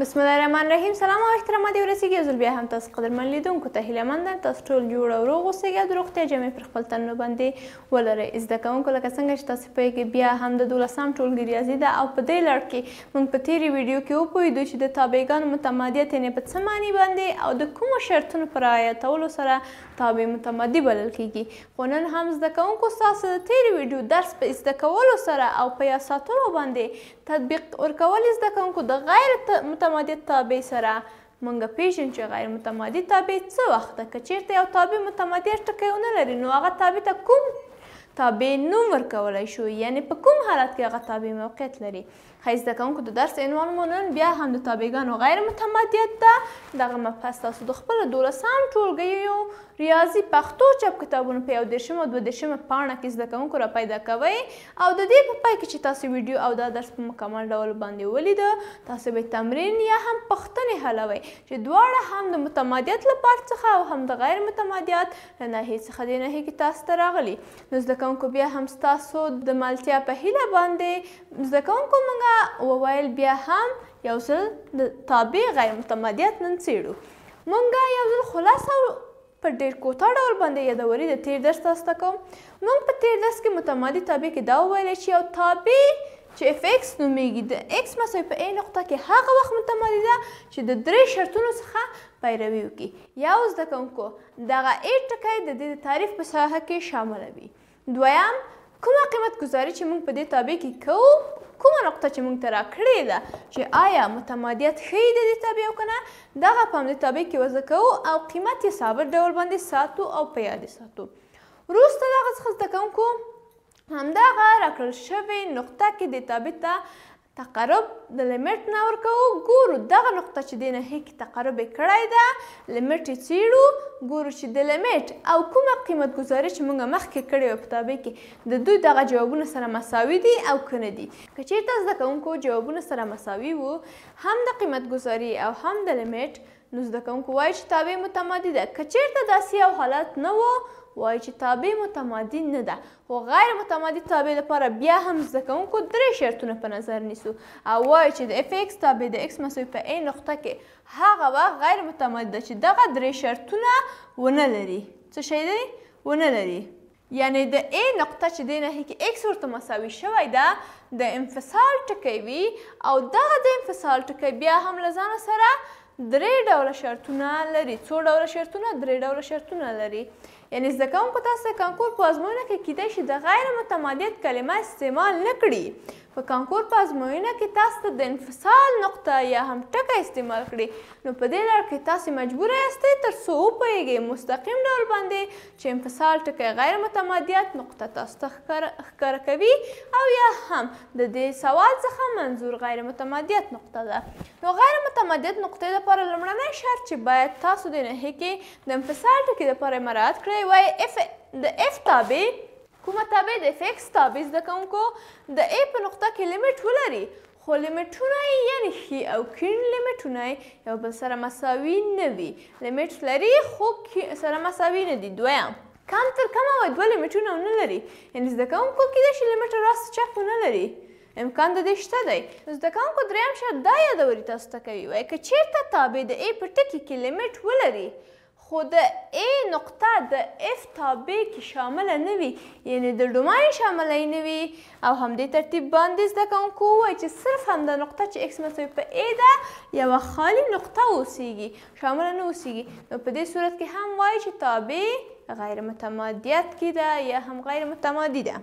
بسم الله الرحمن الرحیم سلام او احترامات یو رسیږي یو ځل بیا هم تاسو قدرمن لیدونکو ته هیله مند تاسو ټول جوړ او روغ اوسئ او د روغتیا جامې پر خپل تنو باندې ولرئ. زده کوونکو لکه څنګه چې تاسو پوهېږئ بيا هم د دولسم ټولګي رياضي ده او په دې لړ کې موږ په تېرې ويډيو کې وپوهېدو چې د تابعګانو متماديت يعنې په څه معنی باندې او د کومو شرطونو په رعايتولو سره تابع متمادي بلل کېږي خو نن هم زده کوونکو ستاسو د تېرې ويډيو درس په زده کولو سره او په ياد ساتلو باندې تطبيق ورکولې زده کوونکو د غير متماديت تابع سره مونږ پيژنو چې غير متمادي تابع څه وخت ده که چيرته يو تابع متمادي ارټکی ونه لري نو هغه تابع ته کوم تابع نوم ورکولای شو يعنې په کوم حالت کې هغه تابع موقعيت لري ښايي زده کوونکو د درس عنوان مو نن بيا هم د تابعګانو غير متماديت ده دغه مبحث تاسو د خپل دولسم ټولګيو ریاضي پښتو چاپ کتابونو په یو دېرشم او دوه دېرشمه پاڼه کې زده کوونکو را پیدا کوئ او د دې په پای کې چې تاسو ویډیو او دا درس په مکمل ډول باندې ولید تاسو به تمرین یا هم پښتنې حلوئ چې دواړه هم د متمادیت له پارت څخه او هم د غیر متمادیت له ناحیې څخه دې ناحیې کې تاسو ته راغلي نو زده کوونکو بیا هم ستاسو د ملتیا په هیله باندې زده کوونکو مونږه وویل بیا هم یو ځل د تابع غیر متمادیت نن څېړو مونږه یو ځل خلاصه په ډېر کوتاه ډول باندې یادوري د تېر درس تاسو ته کوم. مونږ په تېر درس کې متمادي تابع کې دا وویل چې یو تابع چې اف ایکس نومېږي د ایکس مساوي په اې نقطه کې هغه وخت متمادي ده چې د درې شرطونو څخه پیروي وکړي. یاو زده کوونکو دغه اې ټکی د دې د تعریف په ساحه کې شاملوي. دویم، کومه قیمت ګذاري چې موږ په دې تابع کې کوو، کومه نقطه چې موږ ته راکړې ده چې آیا متمادیت ښیي د دې تابع او که نه، دغه په همدې تابع کې وضع کوو او قیمت یې ثابت ډول باندې ساتو او په یاد یې ساتو. وروسته له هغه څخه زده کوونکو همدغه راکړل شوې نقطه کې دې تابع ته تقرب د لیمټ نه ورکوو ګورو دغه نقطه چې دې ناحیه کې تقرب یې کړی ده لیمټ یې څیړو ګورو چې د لیمټ او کومه قیمت ګزاري چې موږ مخکې کړې وه په تابع کې د دوی دغه جوابونه سره مساوي دي او که نه دي که چیرته زده کوونکو جوابونه سره مساوي وو هم د قیمت ګزاري او هم د لیمټ نو زده کوونکو وایي چې تابع متمادي ده که چیرته داسې یو حالت نه وو وایي چې تابع متمادي نه ده خو غیر متمادي تابع لپاره بیا هم زده کوونکو درې شرطونه په نظر نیسو او وایو چې د اف ایکس تابع د ایکس مساوي په ای نقطه کې هغه وخت غیر متمادي ده چې دغه درې شرطونه ونه لري څه شی دی ونه لري یعنی د ای نقطه چې دې ناحیې کې ایکس ورته مساوي شوی ده د انفصال ټکی وي او دغه د انفصال ټکی بیا هم له ځانه سره درې ډوله شرطونه لري څو ډوله شرطونه درې ډوله شرطونه لري یعنی زده کوونکو ته د کانکور په ازموینه کې کیدای شي د غیر متمادیت کلمه استعمال نه کړي. که کانکور په ازموینه کې تاسو ته د انفصال نقطه یا هم ټکی استعمال کړي نو په دې لړ کې تاسو مجبوره یاستئ تر څو وپوهیږئ مستقیم ډول باندې چې انفصال ټکی غیر متمادیت نقطه تاسو ته ښکاره کوي او یا هم د دې سوال څخه منظور غیر متمادیت نقطه ده. نو غیر متمادیت نقطې لپاره لومړنی شرط چې باید تاسو د نهیې کې د انفصال ټکي لپاره یې مراعات کړی وای اف د اف تابع کومه تابع د اف ایکس تابع زده کوونکو د ای په نقطه کې لیمټ ولري خو لیمټونه یې یعنی ښي او کیڼ لیمټونه یې یو بل سره مساوي نه وي لیمټ لري خو سره مساوي نه دي دویم کم تر کمه وای دوه لیمټونه ونه لري یعنی زده کوونکو کیدای شي لیمټ راست چپ ونه لري امکان د دې شته دی. زده کوونکو دریم شرط دا یادوري تاسو ته کوي وایي که چیرته تابع د A په ټکي کې لیمټ ولري خو د A نقطه د F تابع کې شامله نه وي یعنې د ډوماین شامله یې نه وي او همدې ترتیب باندې زده کوونکو ووایي چې صرف همدا نقطه چې X مساوي په A ده یوه خالي نقطه اوسیږي شامله نه اوسیږي نو په دې صورت کې هم وایي چې تابع غیر متمادیت کې ده یا هم غیر متمادي ده.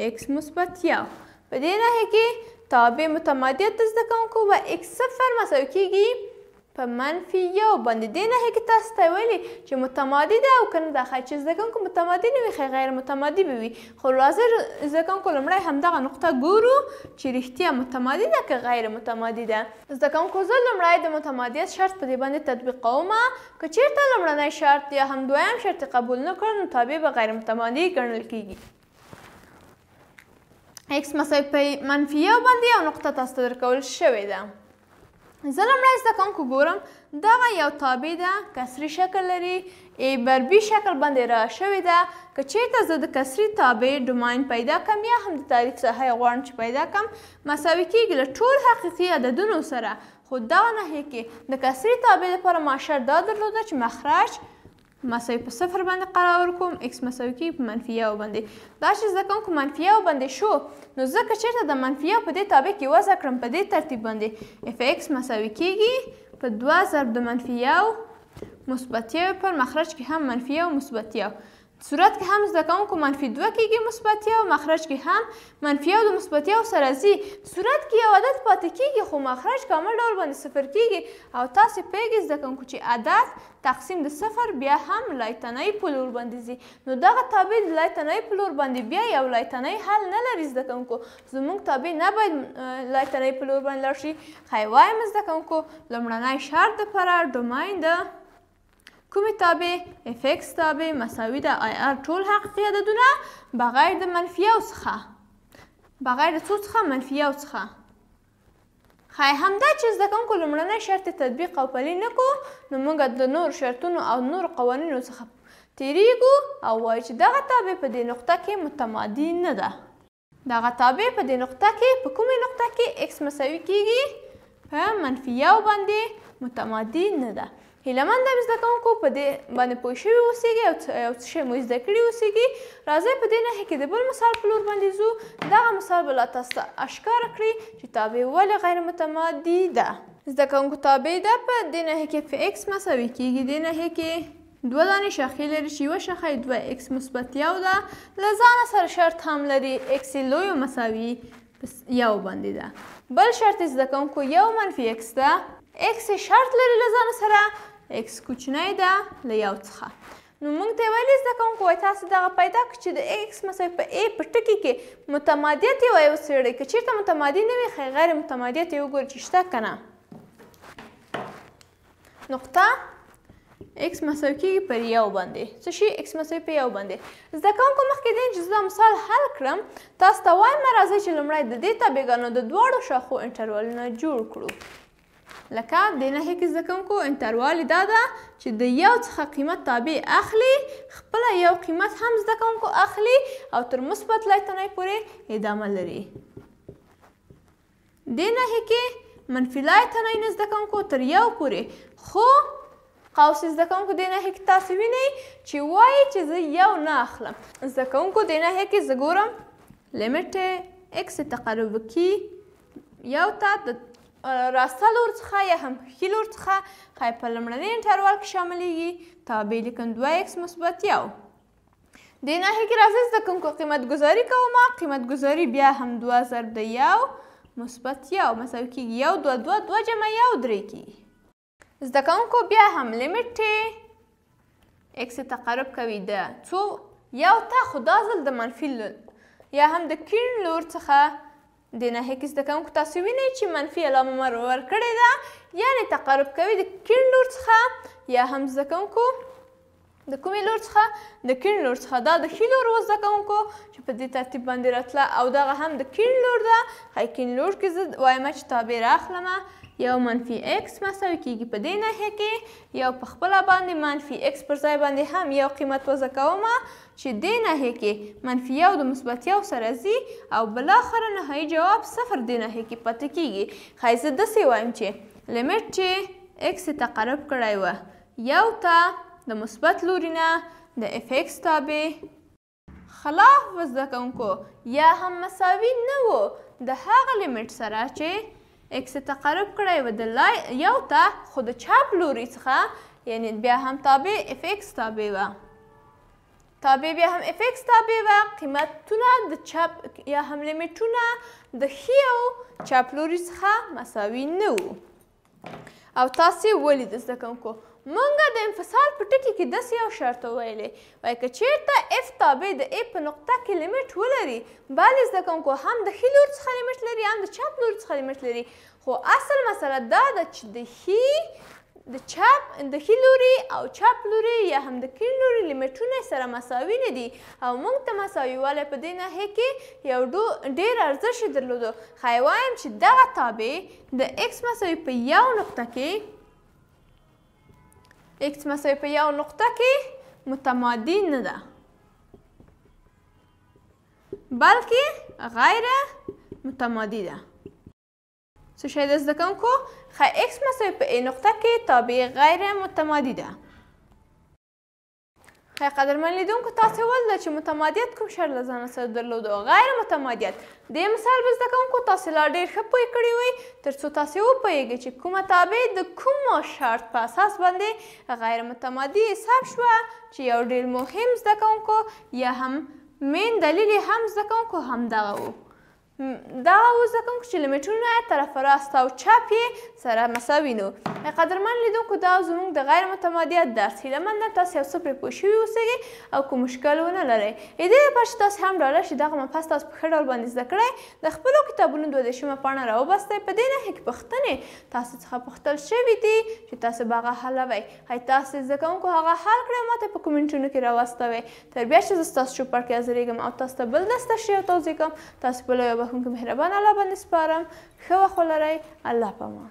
اېکس مثبت یو، په دې ناحیه کې تابع متمادیت د زده کوونکو و اېکس صفر مساوي کېږي په منفي یو باندې. دې ناحیه کې تاسو ته ویلي چې متمادي ده او که نه دا ښایي چې زده کوونکو متمادي نه وي ښایي غیر متمادي به وي خو راځه زده کوونکو لومړی همدغه نقطه ګورو چې رښتیا متمادي ده که غیر متمادي ده. زده کوونکو زه لومړی د متمادیت شرط په دې باندې تطبیقوم که چېرته لومړنی شرط یا هم دویم شرط یې قبول نه کړ نو تابع به غیر متمادي ګڼل کېږي. ایکس مساوي په منفي یو باندې یو نقطه تاسو ته درکول شوې ده زه لومړی زده کوونکو ګورم دغه یو تابع ده کسري شکل لري ای بر بي شکل باندې را شوې ده که چیرته زه د کسري تابع ډوماین پیدا کم یا هم د تعریف ساحه غواړم چې پیدا کم مساوي کیږي له ټول حقیقي عددونو سره خو دغه ناحیه کې د کسري تابع لپاره ما شرط دا درلوده چې مخرج مساوي په صفر باندې قرار ورکوم اکس مساوي کېږي په منفي یو باندې دا چې زده کوونکو منفي یو باندې شو نو زه که چېرته د منفي یو په دې تابع کې وضع کړم په دې ترتیب باندې اف اکس مساوي کېږي په دوه ضرب د منفي یو مثبت یو پر مخرج کې هم منفي یو مثبت یو صورت کې هم زده کوونکو منفي دوه کېږي مثبت یو مخرج کې هم منفي یو د مثبت یو سره ځي صورت کې یو عدد پاتې کېږي خو مخرج کامل ډول باندې صفر کېږي او تاسې پوهېږئ زده کوونکو چې عدد تقسیم د صفر بیا هم لایتنۍ په لور باندې ځي نو دغه تابع د لایتنۍ په لور باندې بیا یو لایتنۍ حل نه لري زده کوونکو زموږ تابع نه باید لایتنۍ په لور باندې لاړ شي ښایي وایم زده کوونکو لومړنی شرط دپاره ډومین د کومې تابع اف ایکس تابع مساوي ده آی ار ټول حقیقي عددونه بغیر د منفي یو څخه بغیر د څو څخه منفي یو څخه ښايي همدا چې زده کوونکو لومړنی شرط تطبیق او پلی نه کو نو موږ د نورو شرطونو او نورو قوانینو څخه تیریږو او وایو چې دغه تابع په دې نقطه کې متمادي نه ده. دغه تابع په دې نقطه کې په کومې نقطه کې x مساوي کیږي په منفي یو باندې متمادي نه ده. هیله من ده زده کوونکو په دې باندې پوه شوي اوسیږي او څه شی مو زده کړي اوسیږي راځئ په دې نښې کې د بل مثال په لور باندې ځو دغه مثال به لا تاسو ته اشکاره کړي چې تابع ولې غیر متمادي ده زده کوونکو تابع ده په دې نښې کې په ایکس مساوي کیږي دې نښې کې دوه دانې شاخې لري چې یوه شاخه یې دوه ایکس مثبت یو ده له ځانه سره شرط هم لري ایکس یې لویو مساوي پس یو باندې ده بل شرط یې زده کوونکو یو منفي اکس ده اکس یې شرط لري له ځانه سره اکس کوچنی ده له یو څخه نو موږ ته ویلي زده کوونکو وایي تاسو دغه پیدا کړئ چې د اکس مساوي په ای په ټکي کې متمادیت یې وایي وڅېړئ که چېرته متمادي نه وي ښایي غیر متمادیت یې وګورئ چې شته که نه نقطه x مساوي کېږي پر یو باندې څه شي x مساوي په یو باندې زده کوونکو مخکې دې چې زه دا مثال حل کړم تاسو ته وایم راځئ چې لومړی د دې تابعګانو د دواړو شاخو انټروالونه جوړ کړو لکه د نهې کې زده کوونکو انټروال دا ده چې د یو څخه قیمت تابع اخلي خپله یو قیمت هم زده کوونکو اخلي او تر مثبت لایتنۍ پورې ادامه لري دې ناحیه کې منفي لای تنای نه زده کوونکو تر یو پورې خو قوسي زده کوونکو دې ناحیه کې تاسو وینئ چې وایي چې زه یو نه اخلم زده کوونکو دې ناحیه کې زه ګورم لیمټ ایکس تقرب کی یو تا د راسته لور څخه یا هم ښي لور څخه ښایي په لومړني انټروال کې شاملېږي تابع لیکن دوه ایکس مثبت یو دې ناحیه کې راځئ زده کوونکو قیمت ګذاري کوم قیمت ګذاري بیا هم دوه ضرب د یو مثبت یو مساوي کېږي یو دوه دوه دوه جمع یو درې کېږي زده کوونکو بیا هم لیمیټ ټې ایکس تقرب کوي د څو یو ته خو دا ځل د منفي یا هم د کیڼ لور څخه دې ناحیه کې زده کوونکو تاسو وینئ چې منفي علامه مر ورکړې ده یعنې تقارب کوي د کیڼ لور څخه یا هم زده کوونکو د کومې لور څخه د کیڼ لور څخه دا د ښي لور و زده کوونکو چې په دې ترتیب باندې راتله او دغه هم د کیڼ لور ده ښایي کیڼ لور کې زه وایم چې تابع راخلم یو منفي اکس مساوي کیږي په دې ناحیه کې یو په خپله باندې منفي اکس پر ځای باندې هم یو قیمت وضع کوم چې دې ناحیه کې منفي یو د مثبت یو سره ځي او بالاخره نهایي جواب صفر دې ناحیه کې پاتې کېږي. ښایي زه داسې وایم چې لیمټ چې ایکس یې تقرب کړی و یو ته د مثبت لوري نه د اف ایکس تابع و. خلاف و زده کوونکو یا هم مساوي نه و د هغه لیمټ سره چې اکس تقرب کړی و د لای یو ته خو د چپ لوری څخه یعنی بیا هم تابع اف اکس تابع وه تابع بیا هم اف اکس تابع وه قیمتونه د چپ یا هم لیمیټونه د ښی او چپ لوری څخه مساوی نه وو او تاسو ولید زده کوونکو مونږ د انفصال په ټکی کې داسې یو شرط ویلی وای که چیرته اف تابع د ای په نقطه کې لیمټ ولري بالی زده کونکو هم د ښي لوري څخه لیمټ لري هم د چپ لوري څخه لیمټ لري خو اصل مسله دا ده چې د ښي د چپ د ښي لوري او چپ لوري یا هم د کیڼ لوري لیمټونه سره مساوي نه دي او موږ ته مساوي والی په دې ناحیه کې یو ډو ډیر ارزښت درلودو ښایي وایم چې دغه تابع د ایکس مساوي په یو نقطه کې اکس مساوي په یو نقطه کې متمادي نه ده بلکې غیر متمادي ده څه شی د زده کوونکو ښه اکس مساوي په ای نقطه کې تابع غیر متمادي ده هی قدرمن لیدونکو تاسو ولده چې متمادیت کوم شر له ځانه سره درلود او غیر متمادیت دې مثال به زده کوونکو تاسو لا ډېر ښه پوه کړي وي ترڅو تاسو وپوهیږئ چې کومه تابع د کوم شرط په اساس باندې غیر متمادی حساب شوه چې یو ډېر مهم زده کوونکو یا هم مین دلیل هم زده کوونکو همدغه وو دا اوس زه کوم چې له میټرونو یې طرف راست او چپ یې سره مساوي نو قدرمن لیدونکو دا زموږ د غیر متمادیت درس هیله مند یم تاسو یو څه پرې پوه شوي اوسېږئ او کوم مشکل ونه لرئ له دې لپاره چې تاسو هم ډاله شي دغه مبحث تاسو په ښه ډول باندې زده کړئ د خپلو کتابونو دوه دېرشمه پاڼه راوباستئ په دې نښه کې پوښتنې تاسو څخه پوښتل شوي دي چې تاسو به هغه حلوئ ښایي تاسو زده کوونکو هغه حل کړئ او ماته په کومنټونو کې راواستوئ تر بیا چې زه ستاسو چوپړ کې ازریږم او تاسو ته بل داس تشریح او توضیح کوم تاسو په لوی او بخښونکي مهربان الله باندې سپارم ښه وخت ولرئ الله پامان